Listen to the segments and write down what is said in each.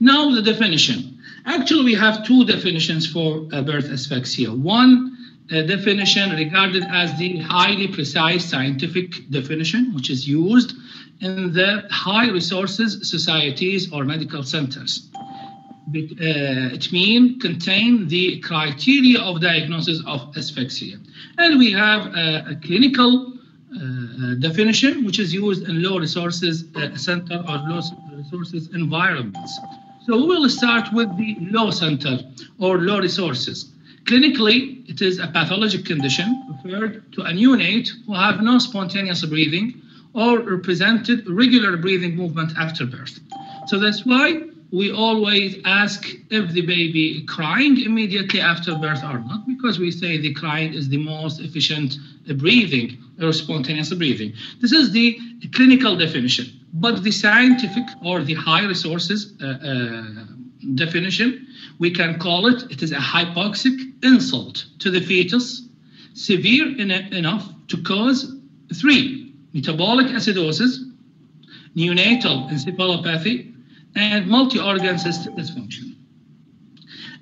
Now the definition. Actually, we have two definitions for uh, birth asphyxia. One uh, definition regarded as the highly precise scientific definition, which is used in the high resources societies or medical centers. Uh, it means contain the criteria of diagnosis of asphyxia. And we have a, a clinical uh, definition, which is used in low resources uh, center or low resources environments. So we will start with the low center or low resources. Clinically, it is a pathologic condition referred to a neonate who have no spontaneous breathing or represented regular breathing movement after birth. So that's why we always ask if the baby crying immediately after birth or not, because we say the crying is the most efficient breathing or spontaneous breathing. This is the clinical definition, but the scientific or the high resources uh, uh, definition, we can call it, it is a hypoxic insult to the fetus, severe en- enough to cause three, metabolic acidosis, neonatal encephalopathy, and multi-organ system dysfunction.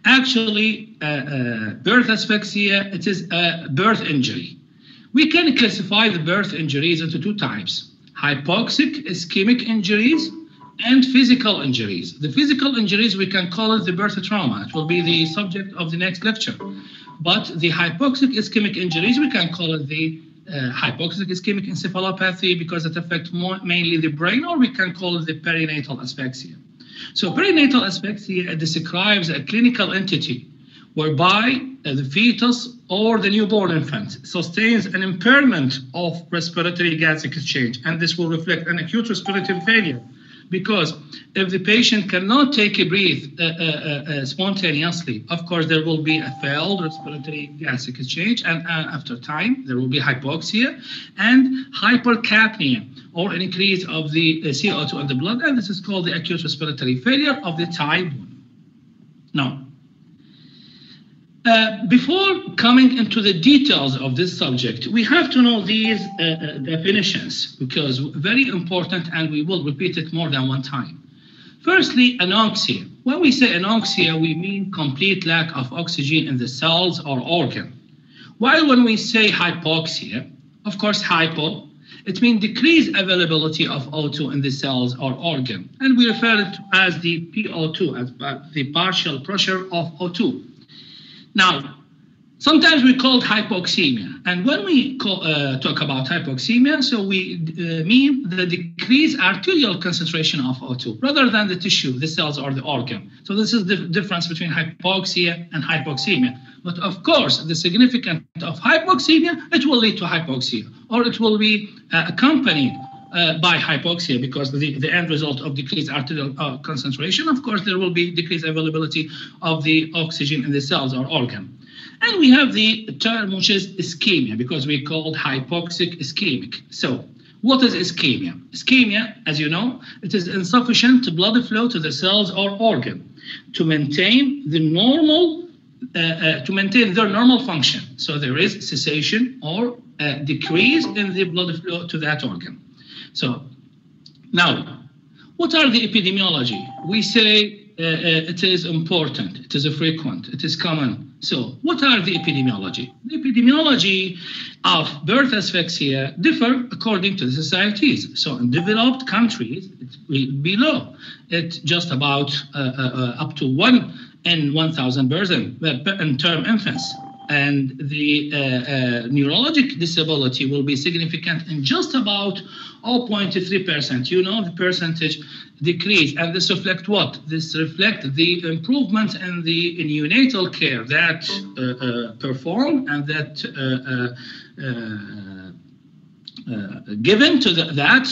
Actually, uh, uh, birth asphyxia, it is a birth injury. We can classify the birth injuries into two types, hypoxic ischemic injuries and physical injuries. The physical injuries, we can call it the birth trauma. It will be the subject of the next lecture. But the hypoxic ischemic injuries, we can call it the uh, hypoxic ischemic encephalopathy because it affects more, mainly the brain, or we can call it the perinatal asphyxia. So perinatal asphyxia describes a clinical entity whereby the fetus or the newborn infant sustains an impairment of respiratory gas exchange, and this will reflect an acute respiratory failure. Because if the patient cannot take a breath uh, uh, uh, spontaneously, of course, there will be a failed respiratory gas exchange, and uh, after time, there will be hypoxia and hypercapnia, or an increase of the uh, CO2 in the blood, and this is called the acute respiratory failure of the type 1. Now, uh, before coming into the details of this subject, we have to know these uh, uh, definitions because very important and we will repeat it more than one time. Firstly, anoxia. When we say anoxia, we mean complete lack of oxygen in the cells or organ. While when we say hypoxia, of course, hypo, it means decreased availability of O2 in the cells or organ. And we refer it as the PO2, as the partial pressure of O2. Now, sometimes we call it hypoxemia. And when we call, uh, talk about hypoxemia, so we uh, mean the decreased arterial concentration of O2 rather than the tissue, the cells, or the organ. So this is the difference between hypoxia and hypoxemia. But of course, the significance of hypoxemia, it will lead to hypoxia, or it will be uh, accompanied uh, by hypoxia because the, the end result of decreased arterial uh, concentration, of course, there will be decreased availability of the oxygen in the cells or organ. And we have the term which is ischemia because we called hypoxic ischemic. So what is ischemia? Ischemia, as you know, it is insufficient blood flow to the cells or organ to maintain the normal uh, uh, to maintain their normal function. So there is cessation or uh, decrease in the blood flow to that organ. So now, what are the epidemiology? We say uh, uh, it is important, it is a frequent, it is common. So what are the epidemiology? The epidemiology of birth asphyxia differ according to the societies. So in developed countries, it will be low. It's just about uh, uh, up to one in 1,000 births in term infants and the uh, uh, neurologic disability will be significant in just about 0.3%. You know the percentage decrease, and this reflect what? This reflect the improvement in the neonatal care that uh, uh and that uh, uh, given to the, that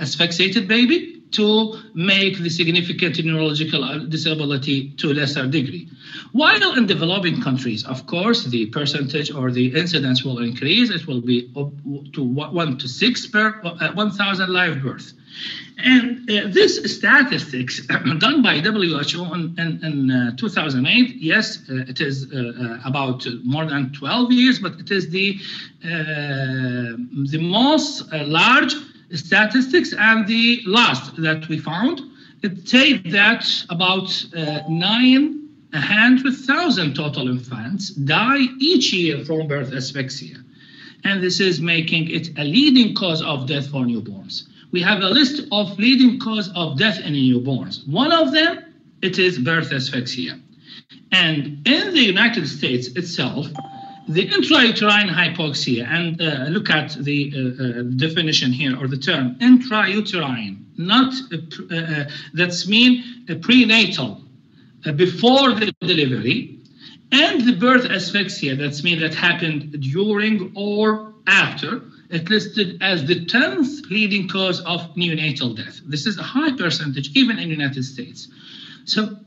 asphyxiated baby to make the significant neurological disability to a lesser degree. While in developing countries, of course, the percentage or the incidence will increase. It will be up to one to six per uh, 1,000 live births. And uh, this statistics done by WHO in, in, in uh, 2008, yes, uh, it is uh, uh, about more than 12 years, but it is the, the most large statistics and the last that we found it says that about uh, 900,000 total infants die each year from birth asphyxia. And this is making it a leading cause of death for newborns. We have a list of leading cause of death in newborns. One of them, it is birth asphyxia. And in the United States itself, the intrauterine hypoxia, and uh, look at the uh, uh, definition here or the term intrauterine, not uh, uh, that's mean prenatal, uh, before the delivery, and the birth asphyxia, that's mean that happened during or after. It listed as the 10th leading cause of neonatal death. This is a high percentage, even in the United States. So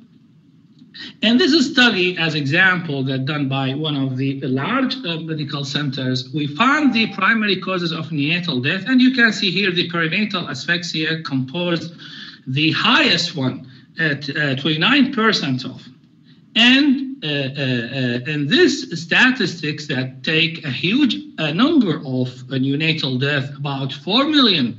and this is study as example that done by one of the large uh, medical centers. We found the primary causes of neonatal death, and you can see here the perinatal asphyxia composed the highest one at 29% uh, of. And uh, uh, uh, in this statistics that take a huge number of neonatal death, about 4 million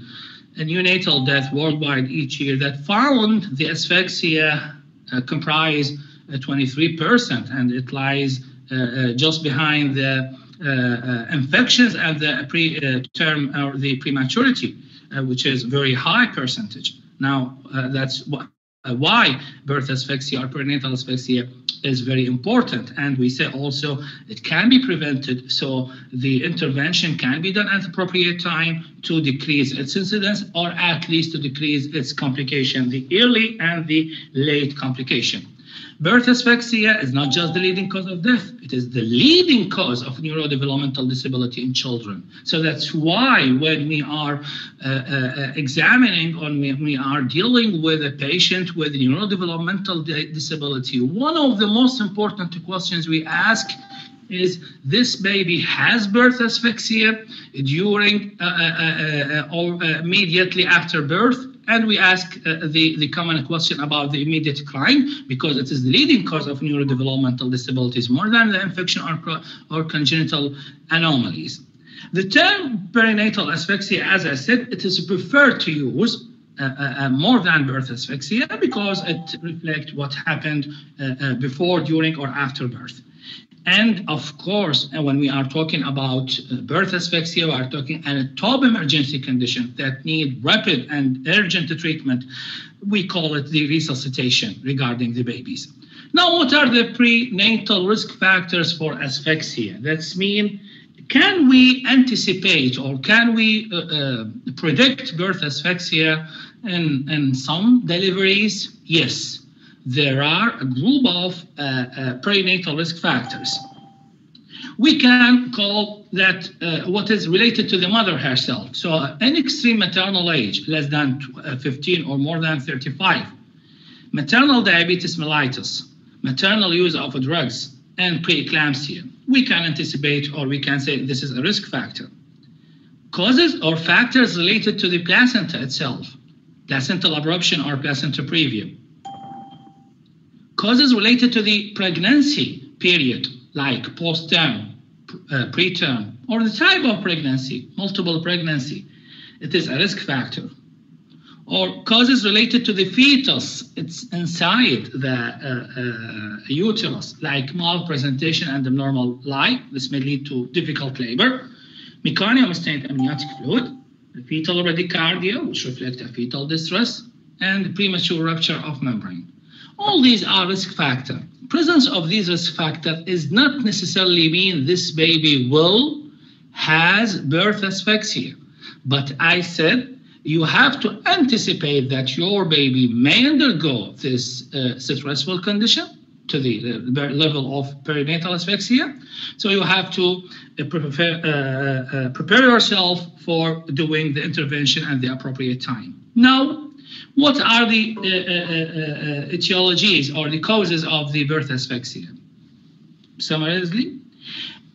neonatal death worldwide each year, that found the asphyxia comprise 23%, and it lies uh, uh, just behind the uh, infections and the pre-term or the prematurity, which is very high percentage. Now, that's what, Uh, why birth asphyxia or perinatal asphyxia is very important. And we say also it can be prevented, so the intervention can be done at appropriate time to decrease its incidence or at least to decrease its complication, the early and the late complication. Birth asphyxia is not just the leading cause of death, it is the leading cause of neurodevelopmental disability in children. So that's why when we are uh, uh, examining or we are dealing with a patient with neurodevelopmental disability, one of the most important questions we ask is this baby has birth asphyxia during uh, uh, uh, uh or immediately after birth and we ask uh, the, the common question about the immediate crime because it is the leading cause of neurodevelopmental disabilities more than the infection or, or congenital anomalies. The term perinatal asphyxia, as I said, it is preferred to use uh, uh, uh more than birth asphyxia because it reflects what happened uh, uh, before, during, or after birth. And of course, uh, when we are talking about uh, birth asphyxia, we are talking a top emergency condition that need rapid and urgent treatment. We call it the resuscitation regarding the babies. Now, what are the prenatal risk factors for asphyxia? That's mean, can we anticipate or can we uh, uh, predict birth asphyxia in, in some deliveries? Yes there are a group of uh, uh, prenatal risk factors. We can call that uh, what is related to the mother herself. So, an extreme maternal age, less than uh, 15 or more than 35, maternal diabetes mellitus, maternal use of drugs, and preeclampsia. We can anticipate or we can say this is a risk factor. Causes or factors related to the placenta itself, placental abruption or placenta previa causes related to the pregnancy period, like postterm, uh, preterm, or the type of pregnancy, multiple pregnancy, it is a risk factor. Or causes related to the fetus, it's inside the uh, uh, uterus, like malpresentation and abnormal lie. This may lead to difficult labor. Meconium stained amniotic fluid, fetal bradycardia, which reflect a fetal distress, and premature rupture of membrane. All these are risk factor. Presence of these risk factor is not necessarily mean this baby will has birth asphyxia. But I said you have to anticipate that your baby may undergo this uh, stressful condition to the uh, level of perinatal asphyxia. So you have to uh, prepare, uh, uh, prepare yourself for doing the intervention at the appropriate time. Now, what are the uh, uh, uh, etiologies or the causes of the birth asphyxia? Summarily,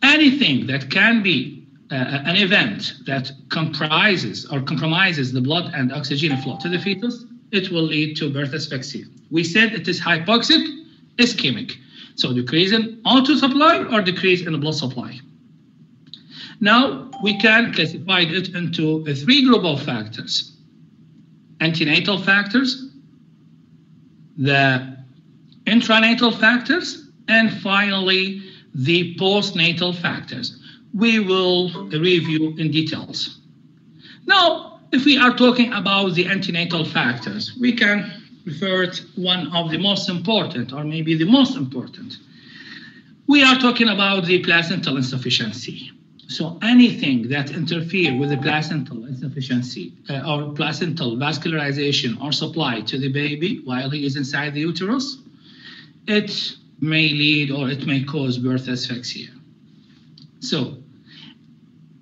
anything that can be uh, an event that comprises or compromises the blood and oxygen flow to the fetus, it will lead to birth asphyxia. We said it is hypoxic, ischemic. So decrease in O2 supply or decrease in blood supply. Now we can classify it into three global factors antenatal factors, the intranatal factors, and finally, the postnatal factors. We will review in details. Now, if we are talking about the antenatal factors, we can refer to one of the most important, or maybe the most important. We are talking about the placental insufficiency. So anything that interfere with the placental insufficiency uh, or placental vascularization or supply to the baby while he is inside the uterus, it may lead or it may cause birth asphyxia. So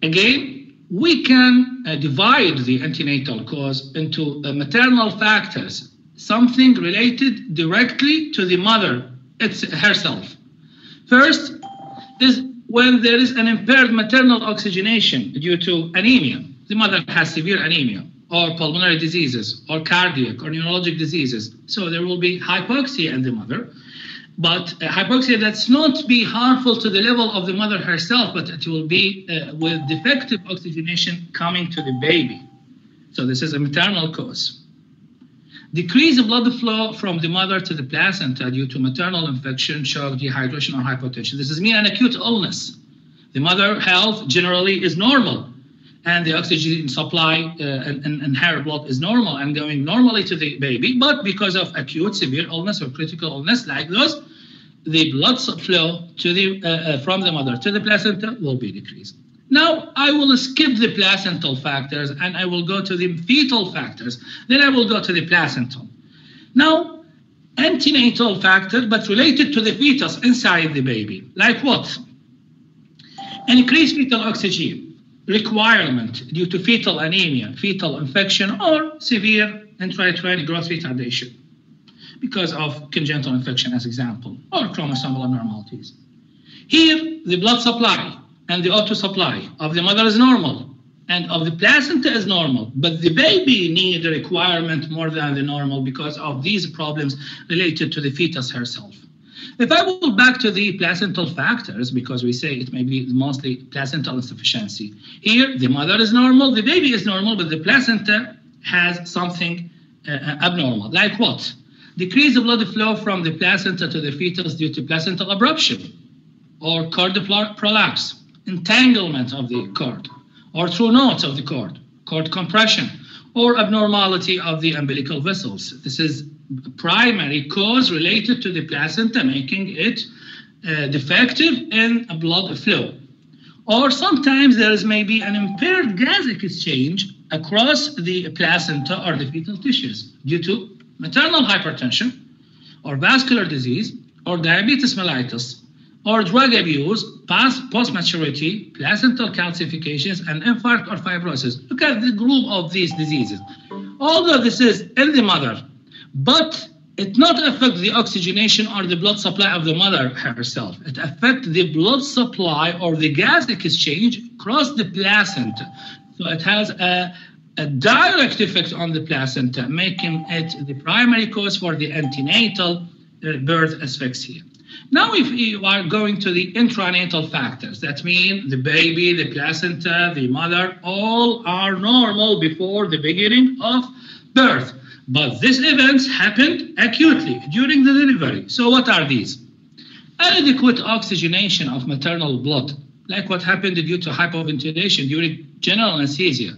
again, we can uh, divide the antenatal cause into uh, maternal factors, something related directly to the mother it's herself. First is when there is an impaired maternal oxygenation due to anemia. The mother has severe anemia or pulmonary diseases or cardiac or neurologic diseases. So there will be hypoxia in the mother, but hypoxia that's not be harmful to the level of the mother herself, but it will be uh, with defective oxygenation coming to the baby. So this is a maternal cause. Decrease of blood flow from the mother to the placenta due to maternal infection, shock, dehydration, or hypotension. This is mean an acute illness. The mother health generally is normal, and the oxygen supply uh, in, in her blood is normal and going normally to the baby. But because of acute severe illness or critical illness like those, the blood flow to the uh, uh, from the mother to the placenta will be decreased. Now I will skip the placental factors and I will go to the fetal factors. Then I will go to the placental. Now, antenatal factor, but related to the fetus inside the baby. Like what? Increased fetal oxygen requirement due to fetal anemia, fetal infection, or severe intrauterine growth retardation because of congenital infection, as example, or chromosomal abnormalities. Here, the blood supply and the O2 supply of the mother is normal and of the placenta is normal, but the baby need a requirement more than the normal because of these problems related to the fetus herself. If I go back to the placental factors, because we say it may be mostly placental insufficiency, here the mother is normal, the baby is normal, but the placenta has something uh, abnormal. Like what? Decrease the blood flow from the placenta to the fetus due to placental abruption or cord prolapse entanglement of the cord, or through knots of the cord, cord compression, or abnormality of the umbilical vessels. This is primary cause related to the placenta, making it uh, defective in blood flow. Or sometimes there is maybe an impaired gas exchange across the placenta or the fetal tissues due to maternal hypertension or vascular disease or diabetes mellitus or drug abuse, post-maturity, placental calcifications, and infarct or fibrosis. Look at the group of these diseases. Although this is in the mother, but it not affect the oxygenation or the blood supply of the mother herself. It affect the blood supply or the gas exchange across the placenta. So it has a, a direct effect on the placenta, making it the primary cause for the antenatal uh, birth asphyxia. Now, if you are going to the intranatal factors, that means the baby, the placenta, the mother, all are normal before the beginning of birth. But these events happened acutely during the delivery. So, what are these? Inadequate oxygenation of maternal blood, like what happened due to hypoventilation during general anesthesia,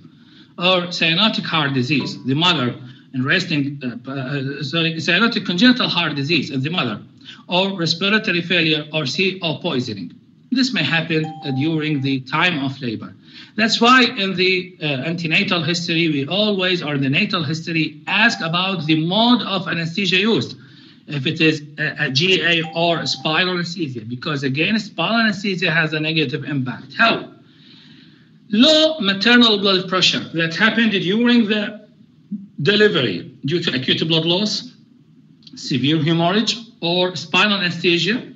or cyanotic heart disease, the mother, and resting, uh, uh, sorry, cyanotic congenital heart disease in the mother or respiratory failure or CO poisoning. This may happen during the time of labor. That's why in the uh, antenatal history, we always, or the natal history, ask about the mode of anesthesia used, if it is a, a GA or spinal anesthesia, because again, spinal anesthesia has a negative impact. How? Low maternal blood pressure that happened during the delivery due to acute blood loss, severe hemorrhage, or spinal anesthesia,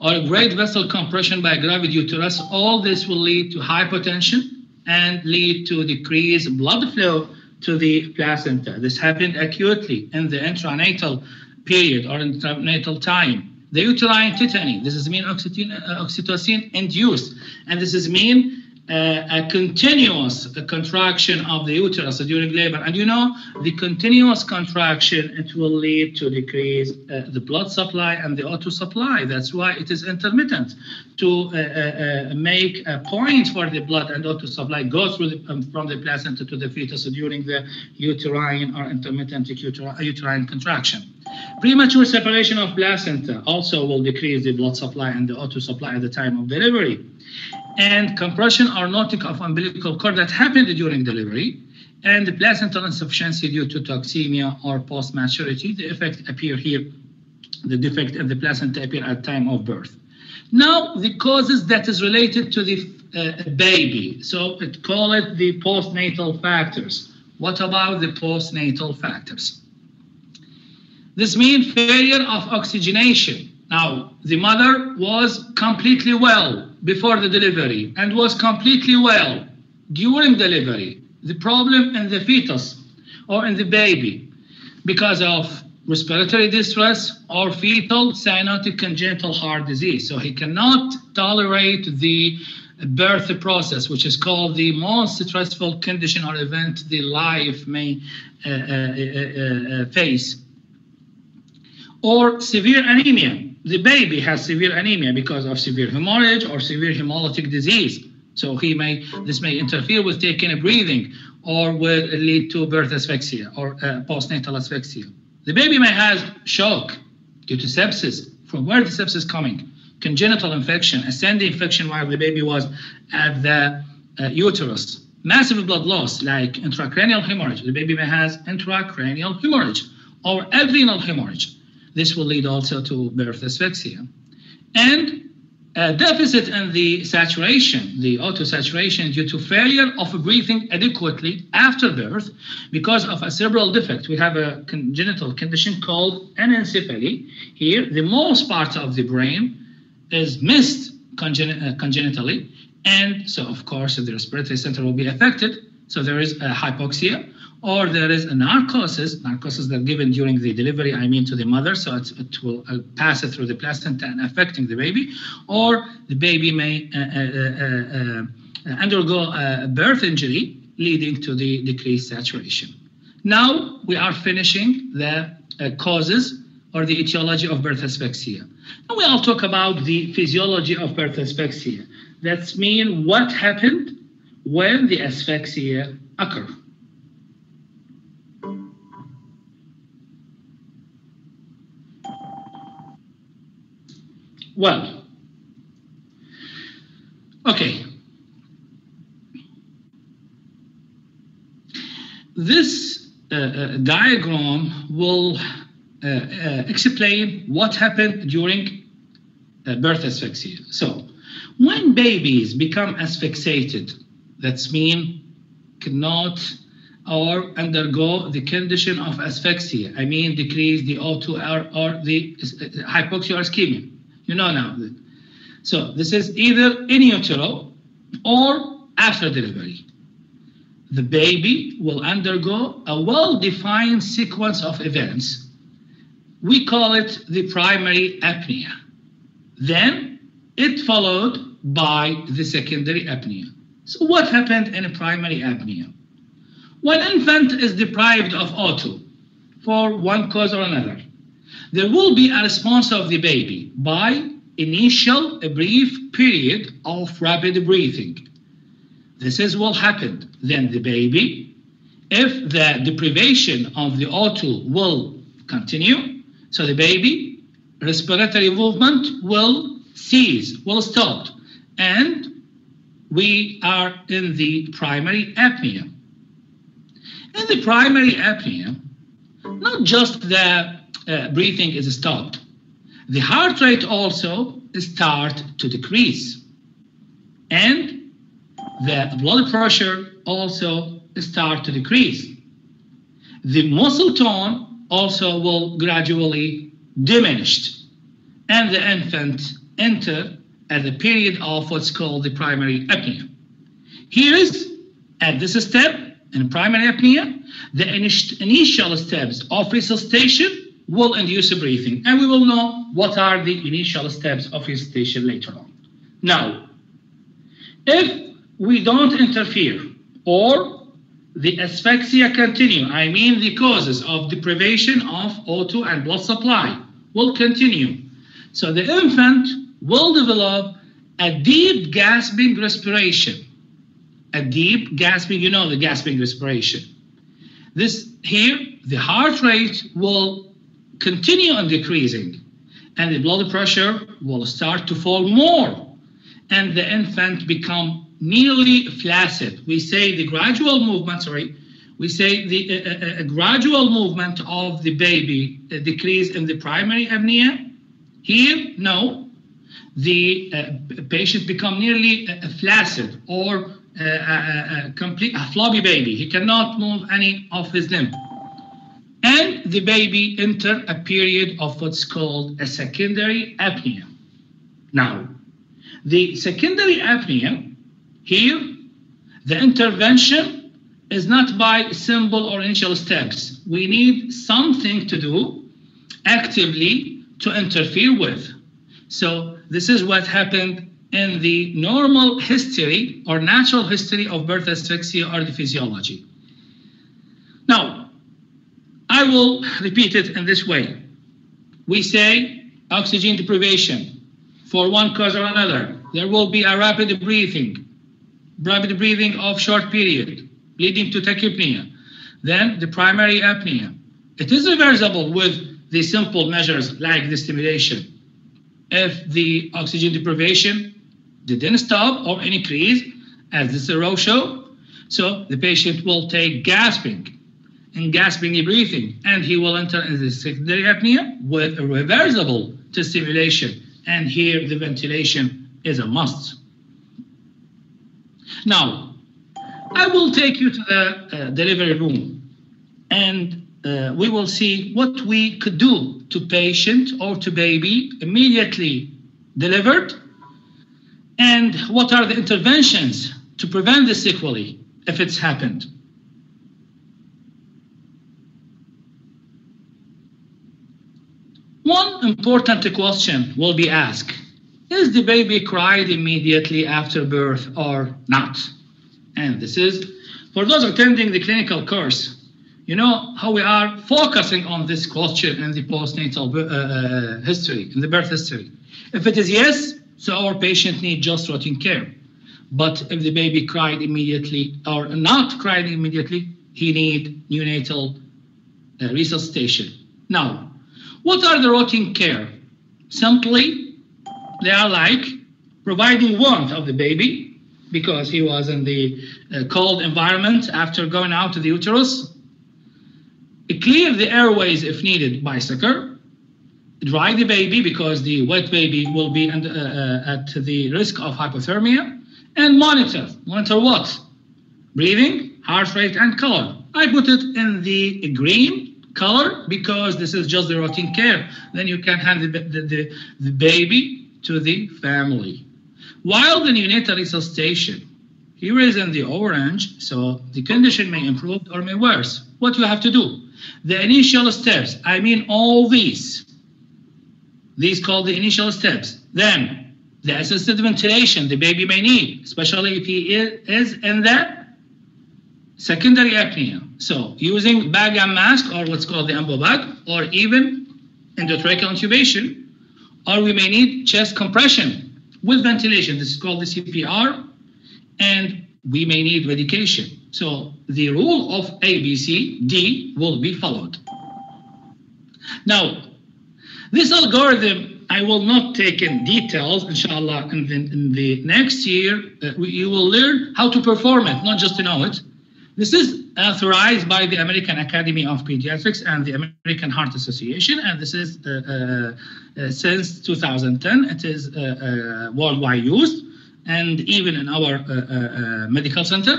or great vessel compression by gravid uterus, all this will lead to hypotension and lead to decreased blood flow to the placenta. This happened acutely in the intranatal period or intranatal time. The uterine tetany, this is mean oxytocin, uh, oxytocin induced, and this is mean a continuous contraction of the uterus during labor. And you know, the continuous contraction, it will lead to decrease uh, the blood supply and the O2 supply. That's why it is intermittent to uh, uh, make a point for the blood and O2 supply go through the, um, from the placenta to the fetus during the uterine or intermittent uterine contraction. Premature separation of placenta also will decrease the blood supply and the O2 supply at the time of delivery and compression or knotting of umbilical cord that happened during delivery, and the placental insufficiency due to toxemia or post-maturity. The effect appear here, the defect in the placenta appear at time of birth. Now, the causes that is related to the uh, baby. So it call it the postnatal factors. What about the postnatal factors? This means failure of oxygenation. Now, the mother was completely well before the delivery and was completely well during delivery. The problem in the fetus or in the baby because of respiratory distress or fetal cyanotic congenital heart disease. So he cannot tolerate the birth process, which is called the most stressful condition or event the life may uh, uh, uh, uh face. Or severe anemia the baby has severe anemia because of severe hemorrhage or severe hemolytic disease. So he may this may interfere with taking a breathing or will lead to birth asphyxia or uh, postnatal asphyxia. The baby may have shock due to sepsis. From where the sepsis coming? Congenital infection, ascending infection while the baby was at the uh, uterus. Massive blood loss like intracranial hemorrhage. The baby may have intracranial hemorrhage or adrenal hemorrhage this will lead also to birth asphyxia. And a deficit in the saturation, the O2 saturation, due to failure of breathing adequately after birth because of a cerebral defect. We have a congenital condition called anencephaly. Here, the most part of the brain is missed congen- uh, congenitally. And so, of course, the respiratory center will be affected. So there is a hypoxia or there is a narcosis, narcosis that given during the delivery, I mean to the mother, so it will uh, pass it through the placenta and affecting the baby, or the baby may uh, uh, uh, uh undergo a birth injury leading to the decreased saturation. Now we are finishing the uh, causes or the etiology of birth asphyxia. Now we all talk about the physiology of birth asphyxia. That's mean what happened when the asphyxia occur. Well, okay. This uh, uh, diagram will uh, uh explain what happened during uh, birth asphyxia. So, when babies become asphyxiated, that's mean cannot or undergo the condition of asphyxia. I mean decrease the O2 or, or the uh, hypoxia or ischemia. You know now. So this is either in utero or after delivery. The baby will undergo a well-defined sequence of events. We call it the primary apnea. Then it followed by the secondary apnea. So what happened in a primary apnea? When infant is deprived of O2 for one cause or another, there will be a response of the baby by initial a brief period of rapid breathing. This is what happened. Then the baby, if the deprivation of the O2 will continue, so the baby respiratory movement will cease, will stop, and we are in the primary apnea. In the primary apnea, not just the uh, breathing is stopped. The heart rate also start to decrease. And the blood pressure also start to decrease. The muscle tone also will gradually diminish. And the infant enter at the period of what's called the primary apnea. Here is, at this step, in primary apnea, the initial steps of resuscitation will induce a breathing. And we will know what are the initial steps of resuscitation later on. Now, if we don't interfere or the asphyxia continue, I mean the causes of deprivation of O2 and blood supply will continue. So the infant will develop a deep gasping respiration. A deep gasping, you know the gasping respiration. This here, the heart rate will continue on decreasing and the blood pressure will start to fall more and the infant become nearly flaccid. We say the gradual movement, sorry, we say the uh, uh, gradual movement of the baby uh, decrease in the primary apnea. Here, no, the uh, patient become nearly uh, flaccid or uh, a, complete a floppy baby. He cannot move any of his limb. And the baby enter a period of what's called a secondary apnea. Now, the secondary apnea, here, the intervention is not by simple or initial steps. We need something to do actively to interfere with. So this is what happened in the normal history or natural history of birth asphyxia or the physiology. I will repeat it in this way. We say oxygen deprivation for one cause or another. There will be a rapid breathing, rapid breathing of short period, leading to tachypnea. Then the primary apnea. It is reversible with the simple measures like the stimulation. If the oxygen deprivation didn't stop or increase, as this row show, so the patient will take gasping and gasping and breathing, and he will enter into the secondary apnea with a reversible to stimulation. And here the ventilation is a must. Now, I will take you to the uh, delivery room and uh, we will see what we could do to patient or to baby immediately delivered and what are the interventions to prevent the sequelae if it's happened. One important question will be asked Is the baby cried immediately after birth or not? And this is for those attending the clinical course. You know how we are focusing on this question in the postnatal uh, uh, history, in the birth history. If it is yes, so our patient needs just routine care. But if the baby cried immediately or not cried immediately, he need neonatal uh, resuscitation. Now, what are the routine care? Simply, they are like providing warmth of the baby because he was in the uh, cold environment after going out to the uterus. Clear the airways if needed by sucker. Dry the baby because the wet baby will be uh, uh, at the risk of hypothermia. And monitor. Monitor what? Breathing, heart rate, and color. I put it in the green color because this is just the routine care. Then you can hand the, the, the, the baby to the family. While the neonatal resuscitation, here is in the orange, so the condition may improve or may worse. What you have to do? The initial steps, I mean all these. These called the initial steps. Then the assisted ventilation the baby may need, especially if he is in the secondary apnea. So using bag and mask or what's called the Ambu bag or even endotracheal intubation, or we may need chest compression with ventilation. This is called the CPR, and we may need medication. So the rule of A, B, C, D will be followed. Now, this algorithm, I will not take in details, inshallah, in the, in the next year, uh, we, you will learn how to perform it, not just to know it. This is authorized by the American Academy of Pediatrics and the American Heart Association, and this is uh, uh, since 2010. It is uh, uh, worldwide used, and even in our uh, medical center.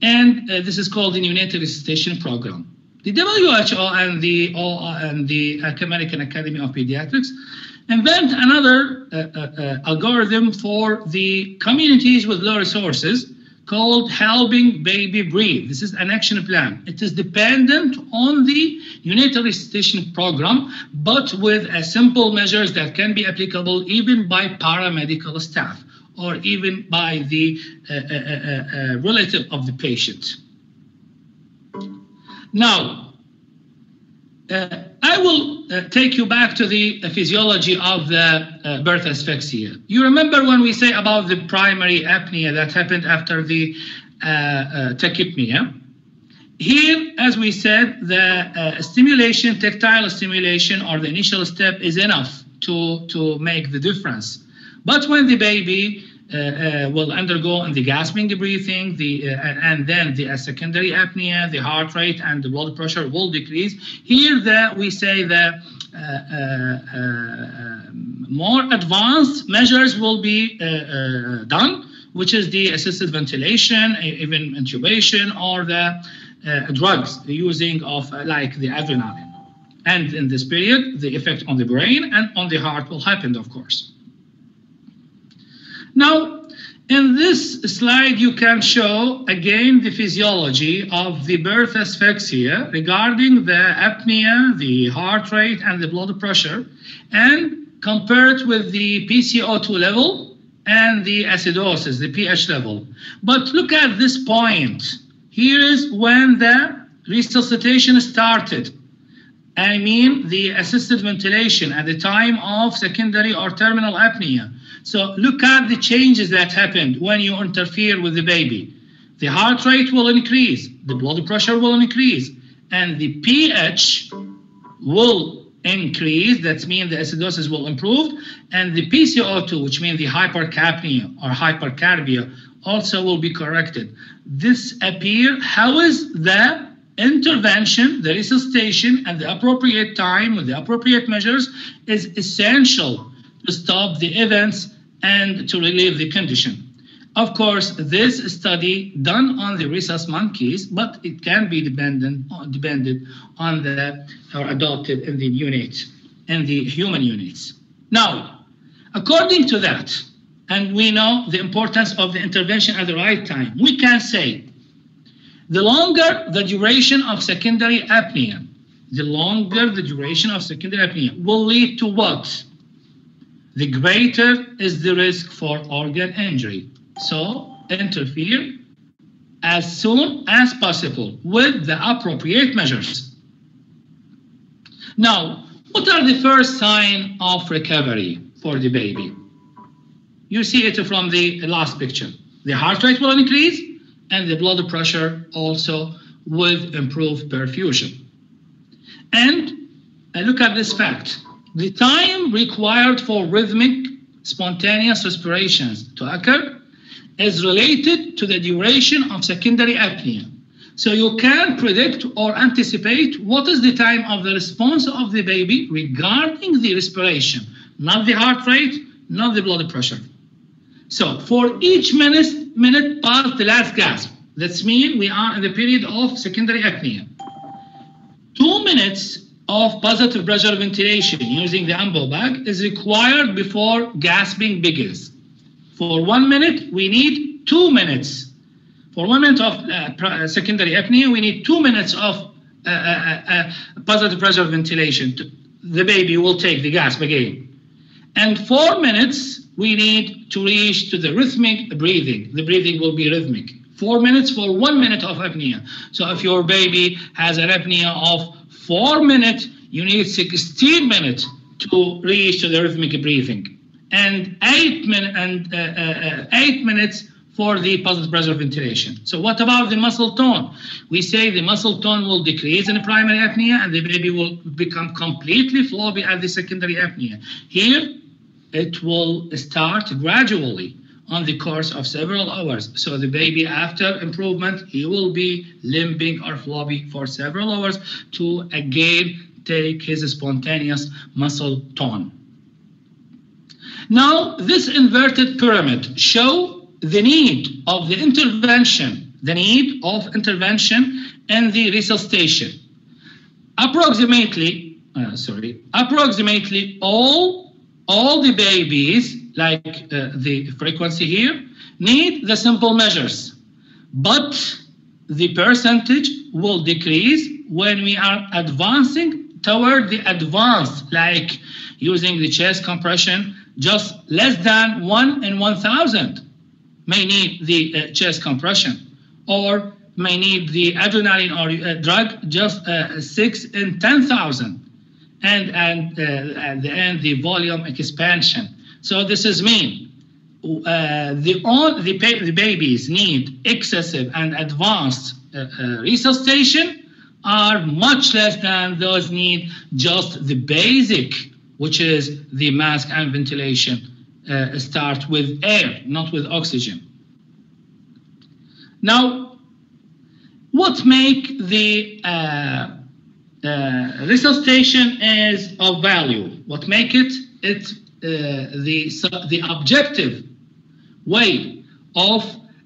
And this is called the neonatal resuscitation program. The WHO and the and the American Academy of Pediatrics invent another algorithm for the communities with low resources called Helping Baby Breathe. This is an action plan. It is dependent on the neonatal resuscitation program, but with simple measures that can be applicable even by paramedical staff or even by the uh, uh, uh, relative of the patient. Now, I will uh, take you back to the physiology of the uh, birth asphyxia. You remember when we say about the primary apnea that happened after the uh, tachypnea? Here, as we said, the uh, stimulation, tactile stimulation, or the initial step is enough to, to make the difference. But when the baby uh, uh, will undergo the gasping breathing, the uh, and then the secondary apnea, the heart rate and the blood pressure will decrease. Here, that we say that uh, uh, uh, more advanced measures will be done, which is the assisted ventilation, even intubation, or the drugs, using of like the adrenaline. And in this period, the effect on the brain and on the heart will happen, of course. Now, in this slide, you can show again the physiology of the birth asphyxia regarding the apnea, the heart rate, and the blood pressure, and compared with the PCO2 level and the acidosis, the pH level. But look at this point. Here is when the resuscitation started. I mean the assisted ventilation at the time of secondary or terminal apnea. So look at the changes that happened when you interfere with the baby. The heart rate will increase, the blood pressure will increase, and the pH will increase. That means the acidosis will improve, and the PCO2, which means the hypercapnia or hypercarbia, also will be corrected. This appear how is the intervention, the resuscitation, and the appropriate time with the appropriate measures is essential to stop the events and to relieve the condition. Of course, this study done on the rhesus monkeys, but it can be dependent depended on the or adopted in the units, in the human units. Now, according to that, and we know the importance of the intervention at the right time, we can say the longer the duration of secondary apnea, the longer the duration of secondary apnea will lead to what? The greater is the risk for organ injury. So interfere as soon as possible with the appropriate measures. Now, what are the first signs of recovery for the baby? You see it from the last picture. The heart rate will increase and the blood pressure also with improved perfusion. And I look at this fact. The time required for rhythmic spontaneous respirations to occur is related to the duration of secondary apnea. So you can predict or anticipate what is the time of the response of the baby regarding the respiration, not the heart rate, not the blood pressure. So for each minute, minute past the last gasp, that's mean we are in the period of secondary apnea. Two minutes of positive pressure ventilation using the Ambu bag is required before gasping begins. For one minute, we need two minutes. For one minute of uh, uh secondary apnea, we need two minutes of uh, uh, uh, uh positive pressure ventilation. The baby will take the gasp again. And four minutes, we need to reach to the rhythmic breathing. The breathing will be rhythmic. Four minutes for one minute of apnea. So if your baby has an apnea of four minutes, you need 16 minutes to reach to the rhythmic breathing, and eight, min- and, uh, uh, eight minutes for the positive pressure ventilation. So what about the muscle tone? We say the muscle tone will decrease in primary apnea and the baby will become completely floppy at the secondary apnea. Here, it will start gradually on the course of several hours. So the baby, after improvement, he will be limping or floppy for several hours to again take his spontaneous muscle tone. Now, this inverted pyramid show the need of the intervention, the need of intervention in the resuscitation. Approximately, uh, sorry, approximately all all the babies like uh, the frequency here, need the simple measures. But the percentage will decrease when we are advancing toward the advanced, like using the chest compression, just less than 1 in 1,000 may need the uh, chest compression, or may need the adrenaline or uh, drug just uh, 6 in 10,000 and and at the end the volume expansion. So this is mean uh, the all the, the babies need excessive and advanced uh, uh, resuscitation are much less than those need just the basic, which is the mask and ventilation. Uh, start with air, not with oxygen. Now, what make the uh, uh, resuscitation is of value. What make it? It uh, the the objective way of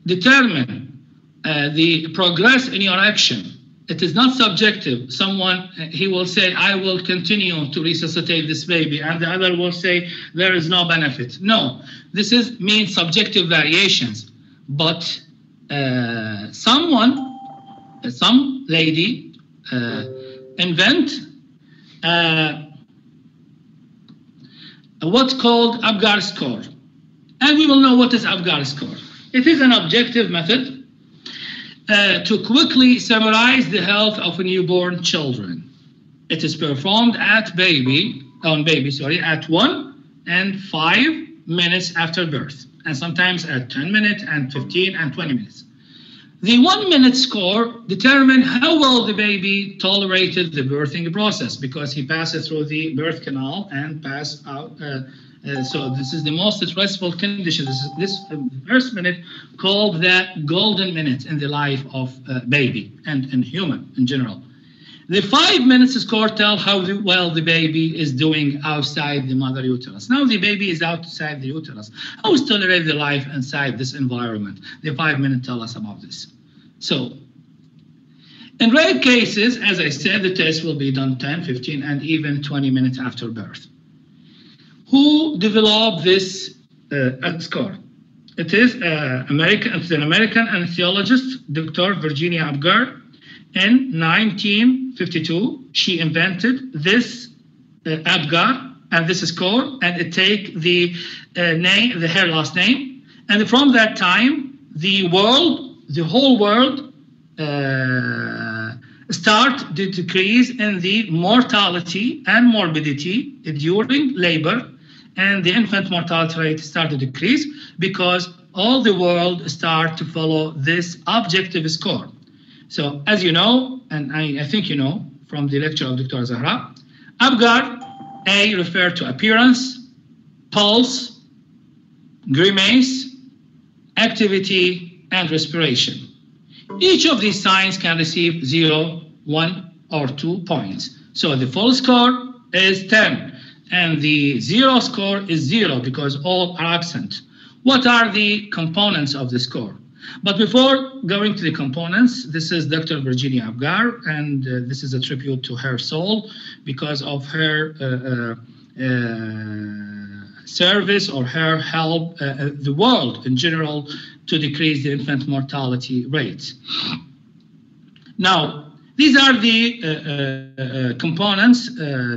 determine uh, the progress in your action. It is not subjective. Someone he will say, "I will continue to resuscitate this baby," and the other will say, "There is no benefit." No, this is means subjective variations. But uh, someone, some lady. Uh, invent uh, what's called Apgar score. And we will know what is Apgar score. It is an objective method uh, to quickly summarize the health of a newborn children. It is performed at baby, on baby, sorry, at one and five minutes after birth, and sometimes at 10 minutes and 15 and 20 minutes. The one minute score determined how well the baby tolerated the birthing process because he passed through the birth canal and passed out. Uh, uh, so this is the most stressful condition. This is this uh, first minute called the golden minute in the life of uh, baby and, and human in general. The five minutes score tell how the, well the baby is doing outside the mother uterus. Now the baby is outside the uterus. How is tolerate the life inside this environment? The five minutes tell us about this. So in rare cases, as I said, the test will be done 10, 15, and even 20 minutes after birth. Who developed this uh, score? It is uh, American, it's an American anesthesiologist, Dr. Virginia Apgar, in 1952, she invented this uh, Apgar and this is called, and it take the uh, name, the her last name, and from that time, the world, the whole world, uh, start to decrease in the mortality and morbidity during labor, and the infant mortality rate start to decrease because all the world start to follow this objective score. So as you know, and I, I think you know from the lecture of Dr. Zahra, Apgar, A refer to appearance, pulse, grimace, activity, and respiration. Each of these signs can receive 0, 1, or 2 points. So the full score is 10, and the zero score is 0 because all are absent. What are the components of the score? But before going to the components, this is Dr. Virginia Apgar, and uh, this is a tribute to her soul because of her uh, uh, uh service or her help uh, the world in general to decrease the infant mortality rate. Now, these are the components,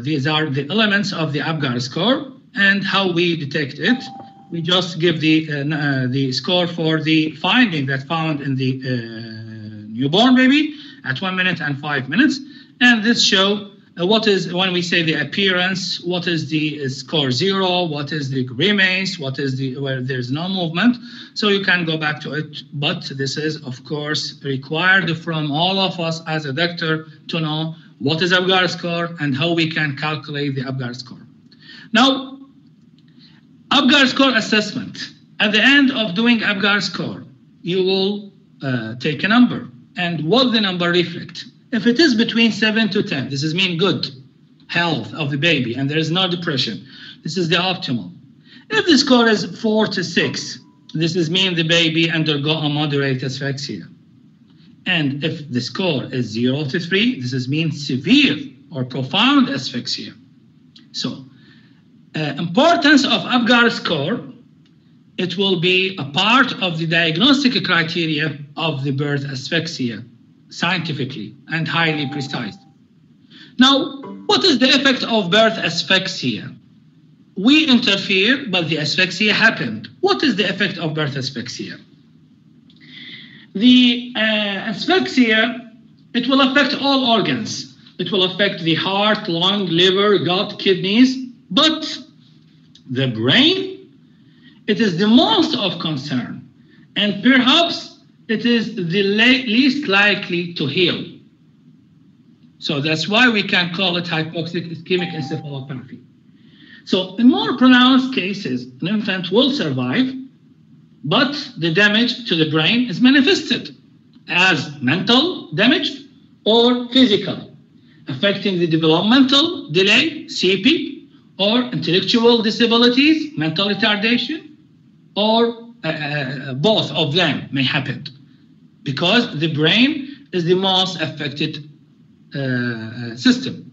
these are the elements of the Apgar score and how we detect it we just give the uh, uh, the score for the finding that found in the uh, newborn baby at one minute and five minutes, and this show uh, what is when we say the appearance, what is the uh, score zero, what is the remains, what is the where there's no movement. So you can go back to it, but this is of course required from all of us as a doctor to know what is Apgar score and how we can calculate the Apgar score. Now Apgar score assessment. At the end of doing Apgar score, you will uh, take a number. And what the number reflect? If it is between 7 to 10, this is mean good health of the baby and there is no depression. This is the optimal. If the score is 4 to 6, this is mean the baby undergo a moderate asphyxia. And if the score is 0 to 3, this is mean severe or profound asphyxia. So uh, importance of Apgar score, it will be a part of the diagnostic criteria of the birth asphyxia, scientifically and highly precise. Now, what is the effect of birth asphyxia? We interfere, but the asphyxia happened. What is the effect of birth asphyxia? The uh, asphyxia, it will affect all organs. It will affect the heart, lung, liver, gut, kidneys, but the brain, it is the most of concern. And perhaps it is the least likely to heal. So that's why we can call it hypoxic ischemic encephalopathy. So in more pronounced cases, an infant will survive, but the damage to the brain is manifested as mental damage or physical, affecting the developmental delay, CP, or intellectual disabilities, mental retardation, or uh, uh, both of them may happen because the brain is the most affected uh, system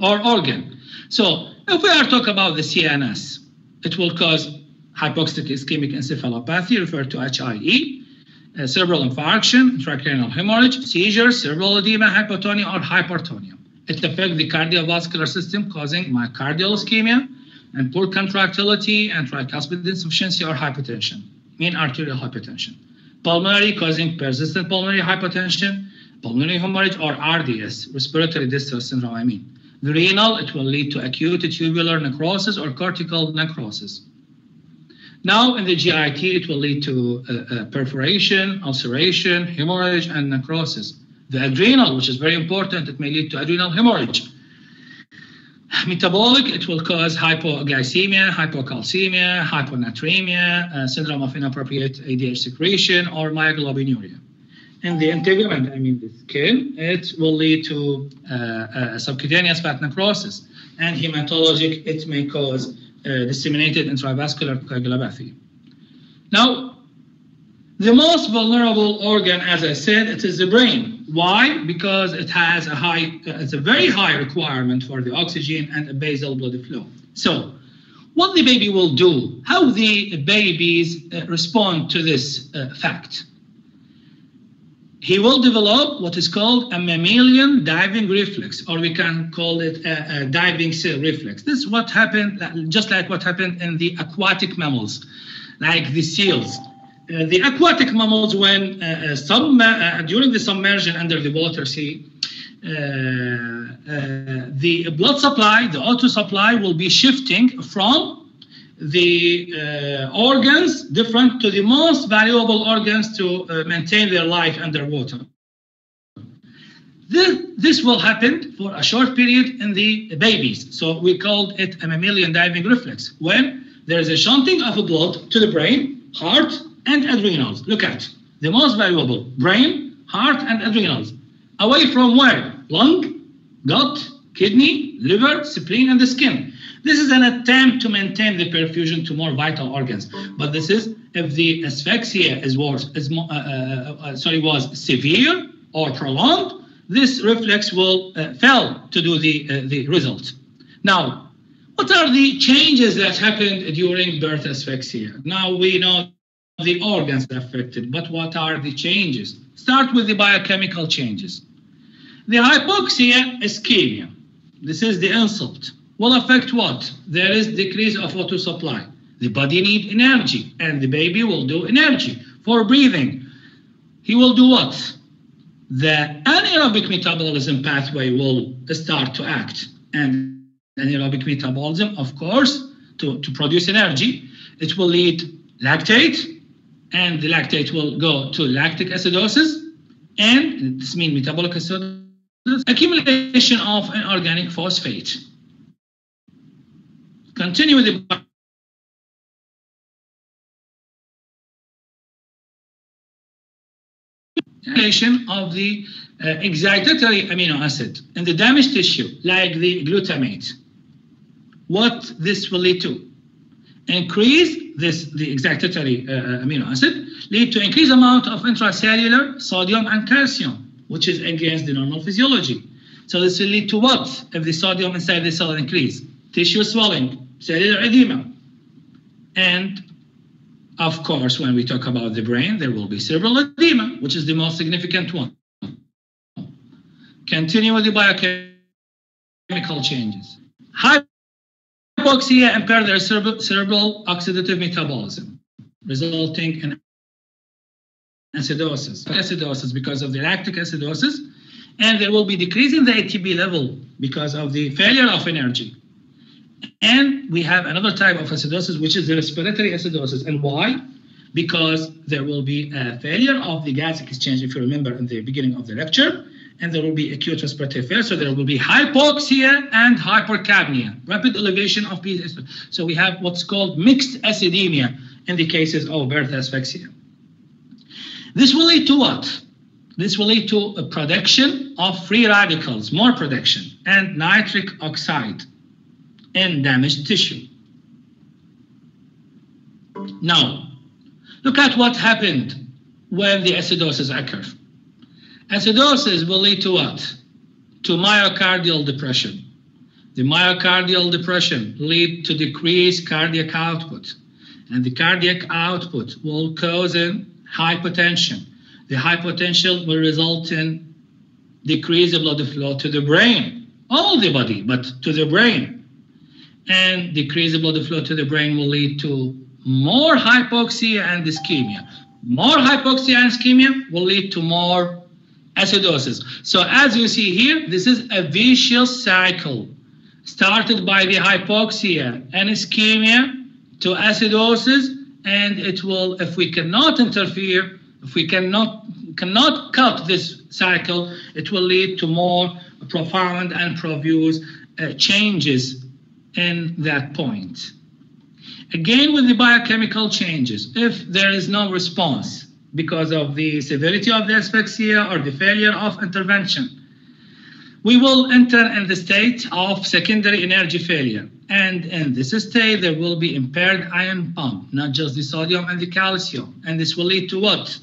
or organ. So if we are talking about the CNS, it will cause hypoxic ischemic encephalopathy, referred to HIE, uh, cerebral infarction, intracranial hemorrhage, seizures, cerebral edema, hypotonia, or hypertonia. It affects the cardiovascular system, causing myocardial ischemia and poor contractility and tricuspid insufficiency or hypertension, mean arterial hypertension. Pulmonary, causing persistent pulmonary hypertension, pulmonary hemorrhage, or RDS, respiratory distress syndrome, I mean. The renal, it will lead to acute tubular necrosis or cortical necrosis. Now, in the GIT, it will lead to uh, uh, perforation, ulceration, hemorrhage, and necrosis. The adrenal, which is very important, it may lead to adrenal hemorrhage. Metabolic, it will cause hypoglycemia, hypocalcemia, hyponatremia, uh, syndrome of inappropriate ADH secretion, or myoglobinuria in the integument, I mean the skin, it will lead to uh, uh, subcutaneous fat necrosis. And hematologic, it may cause uh, disseminated intravascular coagulopathy. Now, the most vulnerable organ, as I said, it is the brain. Why? Because it has a high, it's a very high requirement for the oxygen and a basal blood flow. So, what the baby will do, how the babies uh, respond to this uh, fact he will develop what is called a mammalian diving reflex, or we can call it a, a diving seal reflex. This is what happened, just like what happened in the aquatic mammals, like the seals. Uh, the aquatic mammals, when uh, uh some, uh, during the submersion under the water, see, the blood supply, the O2 supply will be shifting from the uh, organs different to the most valuable organs to uh, maintain their life underwater. This, this will happen for a short period in the babies. So we called it a mammalian diving reflex when there is a shunting of blood to the brain, heart, and adrenals. Look at the most valuable brain, heart, and adrenals. Away from where? Lung, gut, kidney, liver, spleen, and the skin. This is an attempt to maintain the perfusion to more vital organs. But this is if the asphyxia is worse, is, uh, uh, uh, sorry, was severe or prolonged, this reflex will uh, fail to do the, uh, the result. Now, what are the changes that happened during birth asphyxia? Now we know the organs affected, but what are the changes? Start with the biochemical changes. The hypoxia ischemia. This is the insult will affect what? There is decrease of water supply. The body need energy, and the baby will do energy for breathing. He will do what? The anaerobic metabolism pathway will start to act. And anaerobic metabolism, of course, to, to produce energy, it will lead lactate, and the lactate will go to lactic acidosis, and this means metabolic acidosis, accumulation of inorganic phosphate continue with the of the uh, excitatory amino acid in the damaged tissue, like the glutamate. What this will lead to? Increase this the excitatory uh, uh, amino acid lead to increased amount of intracellular sodium and calcium, which is against the normal physiology. So this will lead to what if the sodium inside the cell increase? Tissue swelling, cellular edema. And of course, when we talk about the brain, there will be cerebral edema, which is the most significant one. Continue with the biochemical changes. Hypoxia impair their cerebral, cerebral oxidative metabolism, resulting in acidosis. Acidosis because of the lactic acidosis, and there will be decrease in the ATP level because of the failure of energy. And we have another type of acidosis, which is the respiratory acidosis. And why? Because there will be a failure of the gas exchange, if you remember in the beginning of the lecture, and there will be acute respiratory failure. So there will be hypoxia and hypercapnia, rapid elevation of pH. So we have what's called mixed acidemia in the cases of birth asphyxia. This will lead to what? This will lead to a production of free radicals, more production, and nitric oxide in damaged tissue. Now, look at what happened when the acidosis occurred. Acidosis will lead to what? To myocardial depression. The myocardial depression lead to decreased cardiac output, and the cardiac output will cause in hypotension. The hypotension will result in decreased blood flow to the brain, all the body, but to the brain. And decreased blood flow to the brain will lead to more hypoxia and ischemia. More hypoxia and ischemia will lead to more acidosis. So as you see here, this is a vicious cycle started by the hypoxia and ischemia to acidosis and it will if we cannot interfere if we cannot cannot cut this cycle it will lead to more profound and profuse uh, changes in that point again with the biochemical changes if there is no response because of the severity of the asphyxia or the failure of intervention we will enter in the state of secondary energy failure and in this state, there will be impaired ion pump, not just the sodium and the calcium. And this will lead to what?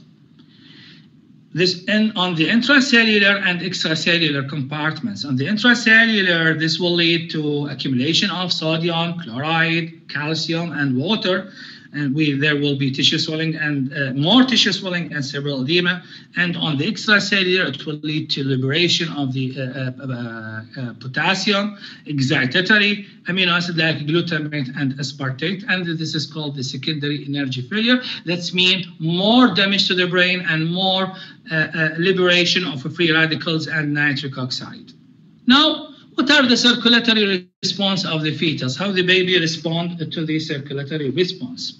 This in, on the intracellular and extracellular compartments. On the intracellular, this will lead to accumulation of sodium, chloride, calcium, and water and we there will be tissue swelling and uh, more tissue swelling and cerebral edema. And on the extracellular, it will lead to liberation of the uh, uh, uh potassium, excitatory amino acid like glutamate and aspartate. And this is called the secondary energy failure. That's mean more damage to the brain and more uh, uh, liberation of free radicals and nitric oxide. Now, what are the circulatory response of the fetus? How the baby respond to the circulatory response?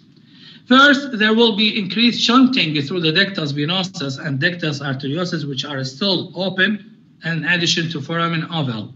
First, there will be increased shunting through the ductus venosus and ductus arteriosus, which are still open, in addition to foramen ovale.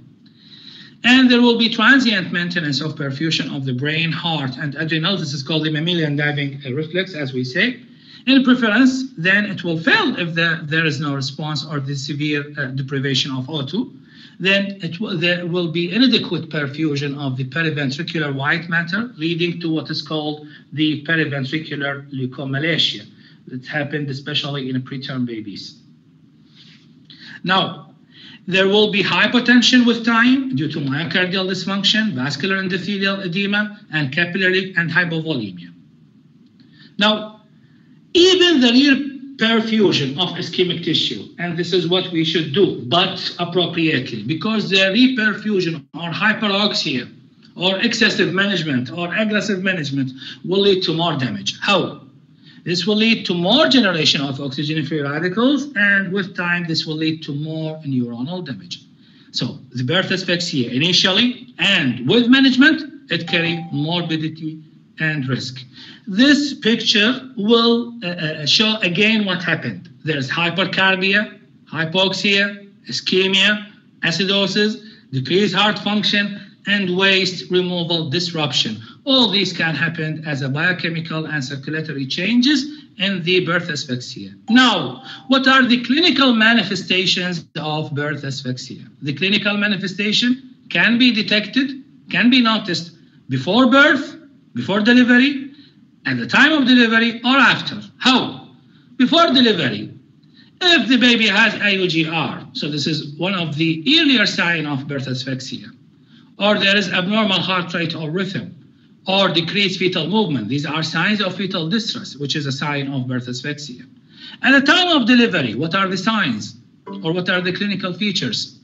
And there will be transient maintenance of perfusion of the brain, heart, and adrenal. This is called the mammalian diving reflex, as we say. In preference, then it will fail if the, there is no response or the severe uh, deprivation of O2 then there will be inadequate perfusion of the periventricular white matter, leading to what is called the periventricular leukomalacia. It happened especially in preterm babies. Now, there will be hypotension with time due to myocardial dysfunction, vascular endothelial edema, and capillary and hypovolemia. Now, even the rear perfusion of ischemic tissue, and this is what we should do, but appropriately, because the reperfusion or hyperoxia or excessive management or aggressive management will lead to more damage. How? This will lead to more generation of oxygen-free radicals, and with time, this will lead to more neuronal damage. So the birth asphyxia initially and with management, it carry morbidity and risk. This picture will uh, uh, show again what happened. There's hypercarbia, hypoxia, ischemia, acidosis, decreased heart function, and waste removal disruption. All these can happen as a biochemical and circulatory changes in the birth asphyxia. Now, what are the clinical manifestations of birth asphyxia? The clinical manifestation can be detected, can be noticed before birth, before delivery, at the time of delivery, or after. How? Before delivery, if the baby has IUGR, so this is one of the earlier signs of birth asphyxia, or there is abnormal heart rate or rhythm, or decreased fetal movement. These are signs of fetal distress, which is a sign of birth asphyxia. At the time of delivery, what are the signs or what are the clinical features?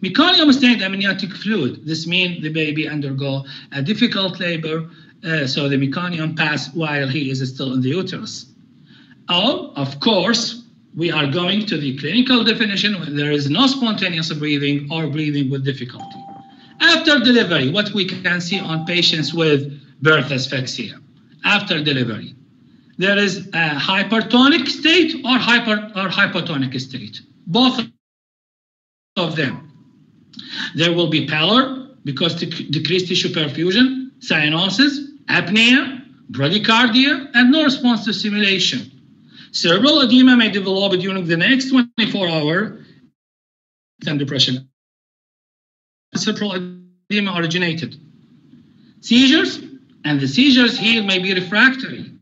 Meconium stained amniotic fluid. This means the baby undergo a difficult labor, uh, so the meconium pass while he is still in the uterus. Or, of course, we are going to the clinical definition when there is no spontaneous breathing or breathing with difficulty. After delivery, what we can see on patients with birth asphyxia. After delivery, there is a hypertonic state or hyper or hypotonic state. Both of them. There will be pallor because decreased tissue perfusion, cyanosis, apnea, bradycardia, and no response to stimulation. Cerebral edema may develop during the next 24 hours and depression. Cerebral edema originated. Seizures, and the seizures here may be refractory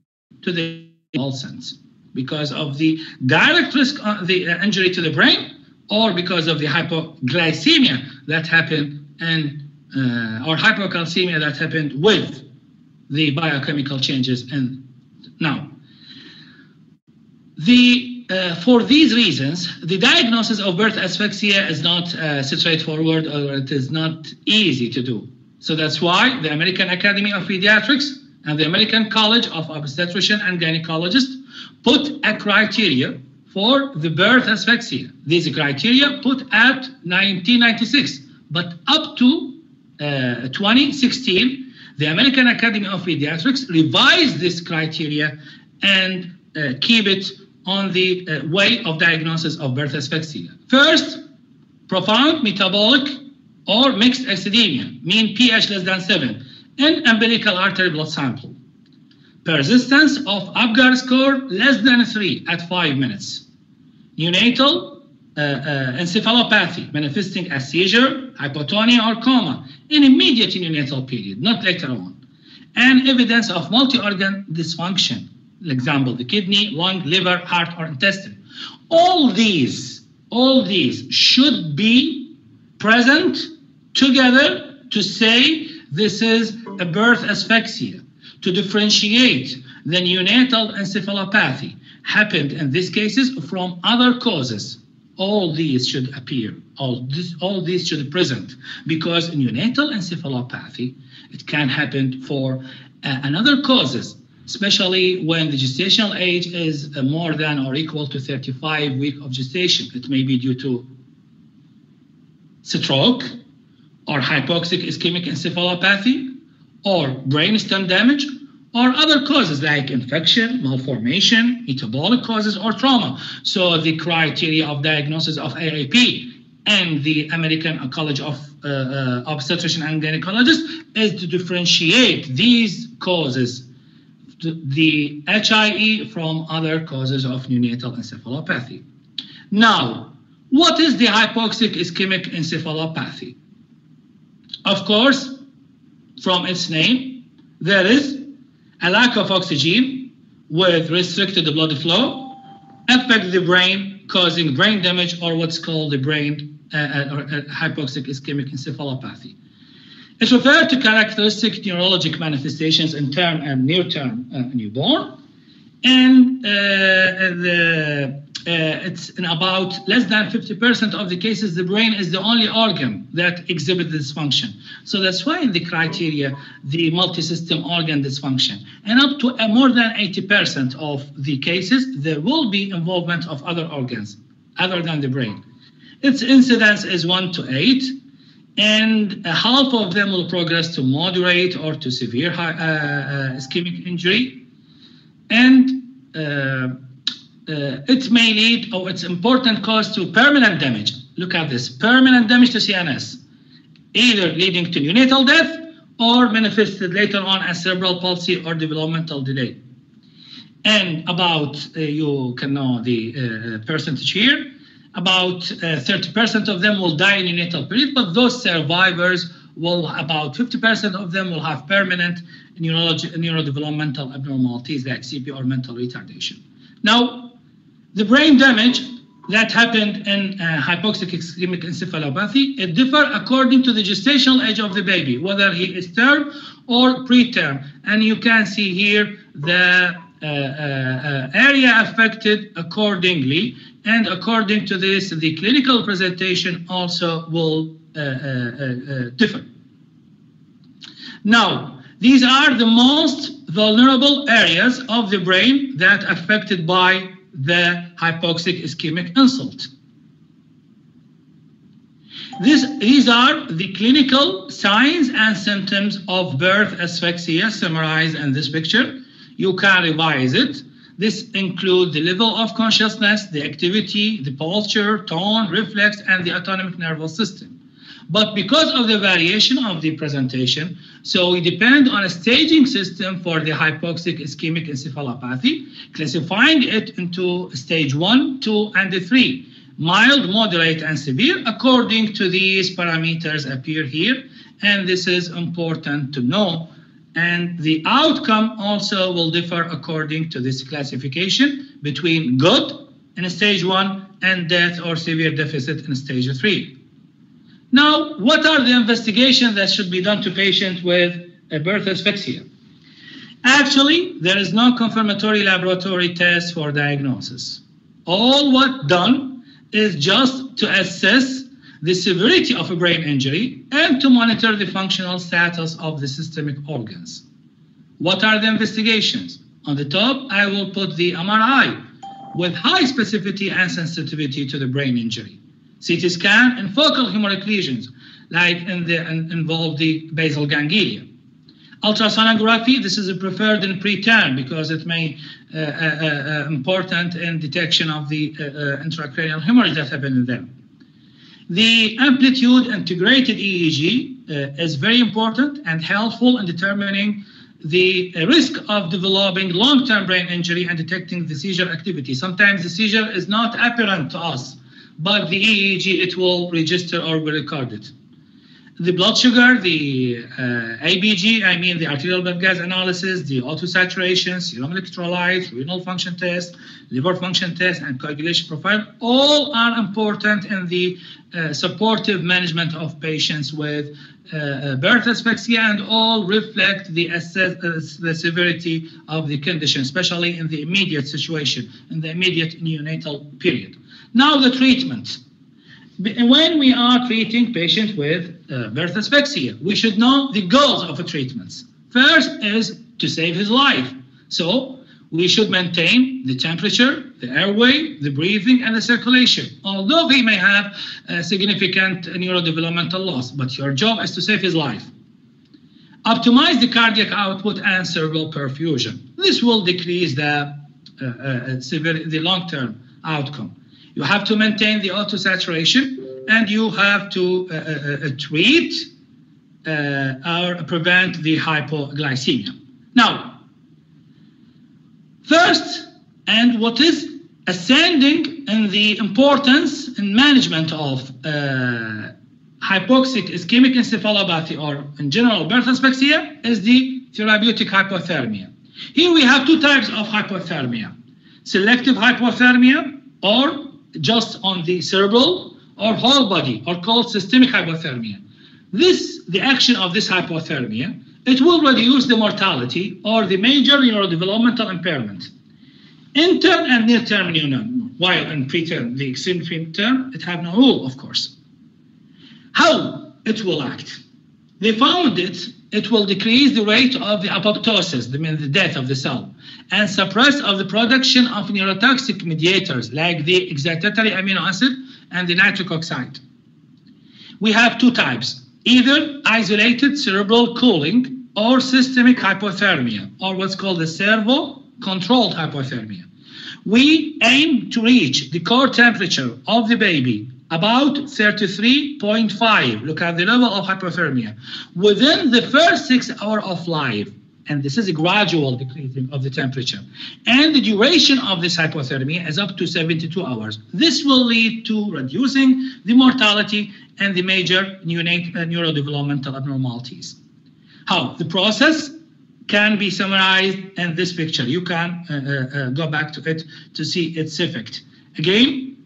to the sense because of the direct risk of the uh, injury to the brain or because of the hypoglycemia that happened and uh, or hypocalcemia that happened with the biochemical changes and now the uh, for these reasons the diagnosis of birth asphyxia is not uh, straightforward or it is not easy to do so that's why the american academy of pediatrics and the american college of obstetrician and gynecologists put a criteria for the birth asphyxia. These criteria put at 1996, but up to uh, 2016, the American Academy of Pediatrics revised this criteria and uh, keep it on the uh, way of diagnosis of birth asphyxia. First, profound metabolic or mixed acidemia, mean pH less than 7, and umbilical artery blood sample. Persistence of Apgar score less than 3 at 5 minutes. Neonatal uh, uh, encephalopathy manifesting as seizure, hypotonia, or coma in immediate neonatal period, not later on. And evidence of multi-organ dysfunction, example, the kidney, lung, liver, heart, or intestine. All these, all these should be present together to say this is a birth asphyxia to differentiate the neonatal encephalopathy happened in these cases from other causes. All these should appear, all, this, all these should present because neonatal encephalopathy, it can happen for uh, another causes, especially when the gestational age is uh, more than or equal to 35 weeks of gestation. It may be due to stroke or hypoxic ischemic encephalopathy or brainstem damage or other causes like infection, malformation, metabolic causes, or trauma. So the criteria of diagnosis of AAP and the American College of uh, uh, Obstetrician and Gynecologists is to differentiate these causes, the HIE from other causes of neonatal encephalopathy. Now, what is the hypoxic ischemic encephalopathy? Of course, from its name, there is a lack of oxygen with restricted blood flow affect the brain, causing brain damage or what's called the brain uh, uh, or, uh, hypoxic ischemic encephalopathy. It's referred to characteristic neurologic manifestations in term and near-term uh, newborn, and uh, the uh, it's in about less than 50% of the cases, the brain is the only organ that exhibits dysfunction. So that's why in the criteria, the multi-system organ dysfunction. And up to uh, more than 80% of the cases, there will be involvement of other organs other than the brain. Its incidence is 1 to 8, and half of them will progress to moderate or to severe uh, uh, ischemic injury. And uh, uh, it may lead, or it's important cause to permanent damage. Look at this, permanent damage to CNS, either leading to neonatal death or manifested later on as cerebral palsy or developmental delay. And about, uh, you can know the uh, percentage here, about 30% uh, of them will die in neonatal period, but those survivors will, about 50% of them will have permanent neurodevelopmental abnormalities like CP or mental retardation. Now, the brain damage that happened in uh, hypoxic ischemic encephalopathy, it differ according to the gestational age of the baby, whether he is term or preterm. And you can see here the uh, uh, area affected accordingly. And according to this, the clinical presentation also will differ. Now, these are the most vulnerable areas of the brain that affected by the hypoxic ischemic insult. This, these are the clinical signs and symptoms of birth asphyxia summarized in this picture. You can revise it. This includes the level of consciousness, the activity, the posture, tone, reflex, and the autonomic nervous system. But because of the variation of the presentation, so we depend on a staging system for the hypoxic ischemic encephalopathy, classifying it into stage one, two, and three, mild, moderate, and severe, according to these parameters appear here. And this is important to know. And the outcome also will differ according to this classification between good in stage one and death or severe deficit in stage three. Now, what are the investigations that should be done to patients with a birth asphyxia? Actually, there is no confirmatory laboratory test for diagnosis. All what done is just to assess the severity of a brain injury and to monitor the functional status of the systemic organs. What are the investigations? On the top, I will put the MRI with high specificity and sensitivity to the brain injury. CT scan and focal hemorrhagic lesions, like in the in, involve the basal ganglia. Ultrasonography, this is preferred in preterm because it may uh, uh, uh, important in detection of the uh, uh, intracranial hemorrhage that happen in them. The amplitude integrated EEG uh, is very important and helpful in determining the risk of developing long-term brain injury and detecting the seizure activity. Sometimes the seizure is not apparent to us but the EEG, it will register or record it. The blood sugar, the uh, ABG, I mean the arterial blood gas analysis, the O2 saturation, serum electrolytes, renal function test, liver function test, and coagulation profile, all are important in the uh, supportive management of patients with uh, uh birth asphyxia and all reflect the, assess, uh, the severity of the condition, especially in the immediate situation, in the immediate neonatal period. Now the treatment. When we are treating patients with uh, birth asphyxia, we should know the goals of the treatments. First is to save his life. So we should maintain the temperature, the airway, the breathing, and the circulation. Although he may have a significant neurodevelopmental loss, but your job is to save his life. Optimize the cardiac output and cerebral perfusion. This will decrease the, uh, uh, severe, the long-term outcome. You have to maintain the O2 saturation and you have to uh, uh, uh, treat or prevent the hypoglycemia. Now, first, and what is ascending in the importance and management of uh, hypoxic ischemic encephalopathy or in general birth asphyxia is the therapeutic hypothermia. Here we have two types of hypothermia, selective hypothermia or just on the cerebral or whole body or called systemic hypothermia. This, the action of this hypothermia, it will reduce the mortality or the major neurodevelopmental impairment. In term and near term neuron, while in preterm, the extreme term, it have no rule, of course. How it will act? They found it, it will decrease the rate of the apoptosis, mean the death of the cell, and suppress of the production of neurotoxic mediators like the excitatory amino acid and the nitric oxide. We have two types, either isolated cerebral cooling or systemic hypothermia, or what's called the servo-controlled hypothermia. We aim to reach the core temperature of the baby about 33.5. Look at the level of hypothermia. Within the first six hours of life, and this is a gradual decreasing of the temperature. And the duration of this hypothermia is up to 72 hours. This will lead to reducing the mortality and the major uh, neurodevelopmental abnormalities. How? The process can be summarized in this picture. You can uh, uh, uh go back to it to see its effect. Again,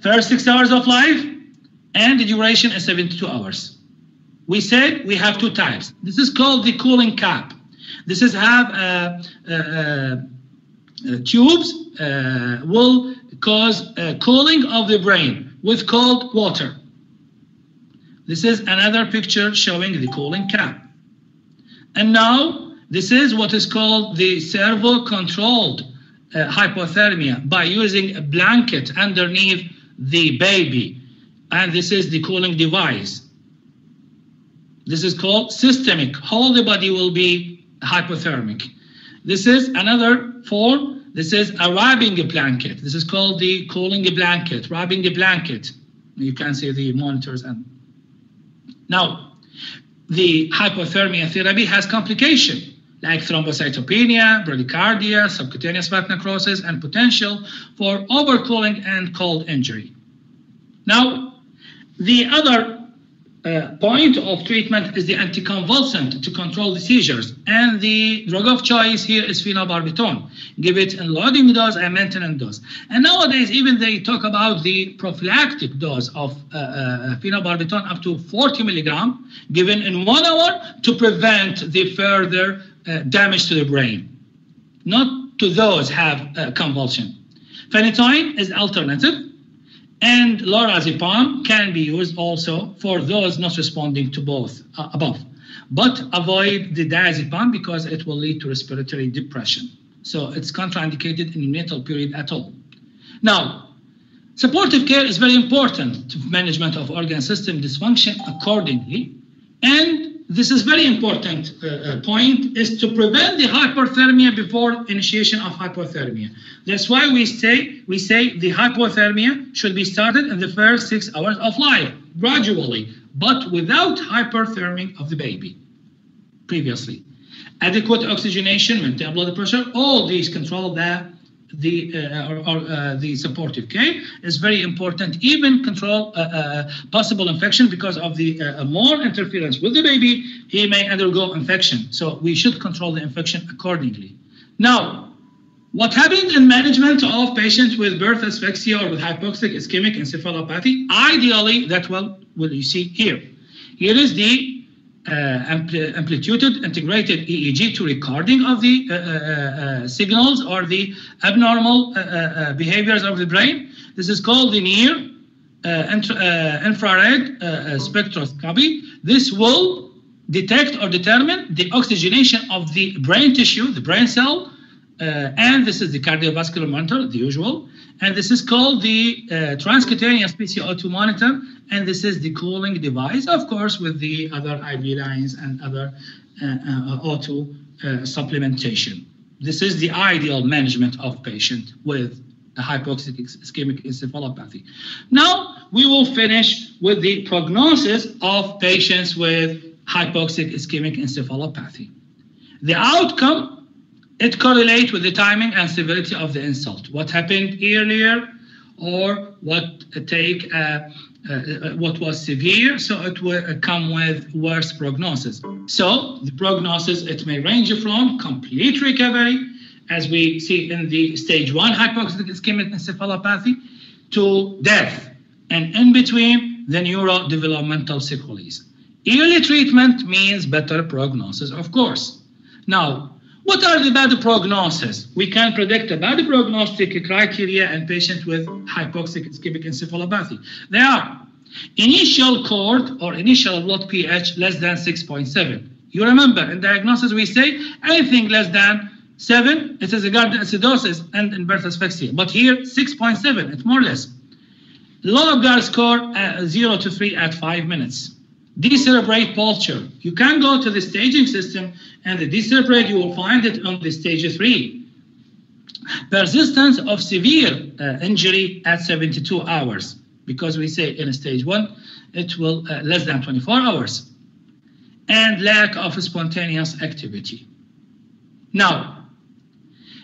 first six hours of life, and the duration is 72 hours. We said we have two types. This is called the cooling cap. This is have a, a, uh, tubes uh, will cause cooling of the brain with cold water. This is another picture showing the cooling cap. And now this is what is called the servo-controlled uh, hypothermia by using a blanket underneath the baby. And this is the cooling device. This is called systemic. Whole the body will be hypothermic. This is another form. This is a wrapping blanket. This is called the cooling blanket, wrapping blanket. You can see the monitors. and Now, the hypothermia therapy has complication like thrombocytopenia, bradycardia, subcutaneous fat necrosis, and potential for overcooling and cold injury. Now, the other uh, point of treatment is the anticonvulsant to control the seizures. And the drug of choice here is phenobarbital. Give it in loading dose and maintenance dose. And nowadays, even they talk about the prophylactic dose of uh, uh, phenobarbital up to 40 milligram given in one hour to prevent the further uh, damage to the brain. Not to those have uh, convulsion. Phenytoin is alternative and lorazepam can be used also for those not responding to both uh, above. But avoid the diazepam because it will lead to respiratory depression. So it's contraindicated in the neonatal period at all. Now, supportive care is very important to management of organ system dysfunction accordingly. And this is very important uh, uh, point is to prevent the hypothermia before initiation of hypothermia. That's why we say we say the hypothermia should be started in the first six hours of life, gradually, but without hyperthermia of the baby previously. Adequate oxygenation, maintain blood pressure, all these control the the uh, or, or uh, the supportive care is very important. Even control uh, uh possible infection because of the uh, more interference with the baby, he may undergo infection. So we should control the infection accordingly. Now, what happens in management of patients with birth asphyxia or with hypoxic ischemic encephalopathy? Ideally, that well, will you see here. Here is the uh, amplitude integrated EEG to recording of the uh, uh, uh, uh signals or the abnormal uh, behaviors of the brain. This is called the near infrared spectroscopy. This will detect or determine the oxygenation of the brain tissue, the brain cell, uh, and this is the cardiovascular monitor, the usual. And this is called the uh, transcutaneous PCO2 monitor. And this is the cooling device, of course, with the other IV lines and other uh, uh auto uh, supplementation. This is the ideal management of patient with a hypoxic ischemic encephalopathy. Now we will finish with the prognosis of patients with hypoxic ischemic encephalopathy. The outcome it correlates with the timing and severity of the insult. What happened earlier or what take uh, uh, what was severe, so it will come with worse prognosis. So the prognosis, it may range from complete recovery, as we see in the stage one hypoxic ischemic encephalopathy, to death, and in between the neurodevelopmental sequelae. Early treatment means better prognosis, of course. Now, what are the bad prognosis? We can predict a bad prognostic criteria in patients with hypoxic ischemic encephalopathy. They are initial cord or initial blood pH less than 6.7. You remember in diagnosis we say anything less than 7, it is a garden acidosis and in birth asphyxia. But here 6.7, it's more or less. Low Apgar score uh, 0 to 3 at 5 minutes decerebrate posture. You can go to the staging system and the decerebrate, you will find it on the stage three. Persistence of severe uh, injury at 72 hours, because we say in stage one, it will uh, less than 24 hours. And lack of spontaneous activity. Now,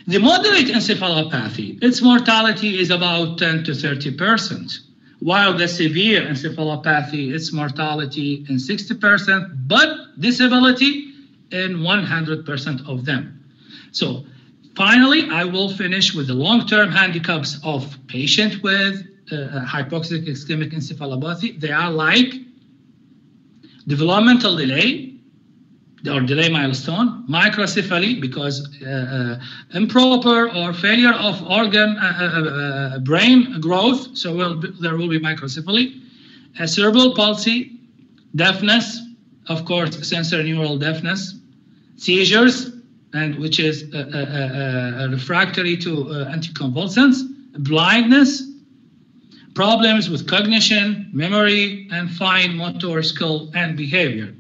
the moderate encephalopathy, its mortality is about 10 to 30 percent while the severe encephalopathy, its mortality in 60%, but disability in 100% of them. So finally, I will finish with the long-term handicaps of patient with uh, hypoxic ischemic encephalopathy. They are like developmental delay, or delay milestone, microcephaly because uh, uh, improper or failure of organ uh, uh, uh, brain growth, so will be, there will be microcephaly, a cerebral palsy, deafness, of course, sensory neural deafness, seizures, and which is refractory to anticonvulsants, blindness, problems with cognition, memory, and fine motor skill and behavior.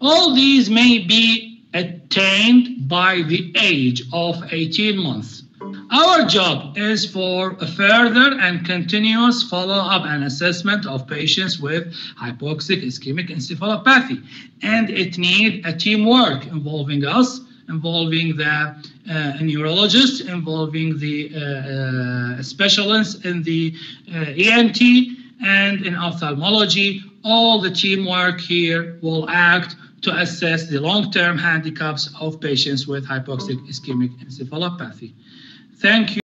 All these may be attained by the age of 18 months. Our job is for a further and continuous follow-up and assessment of patients with hypoxic ischemic encephalopathy. And it needs a teamwork involving us, involving the uh, neurologist, involving the uh, uh, specialists in the uh, ENT and in ophthalmology. All the teamwork here will act to assess the long-term handicaps of patients with hypoxic ischemic encephalopathy. Thank you.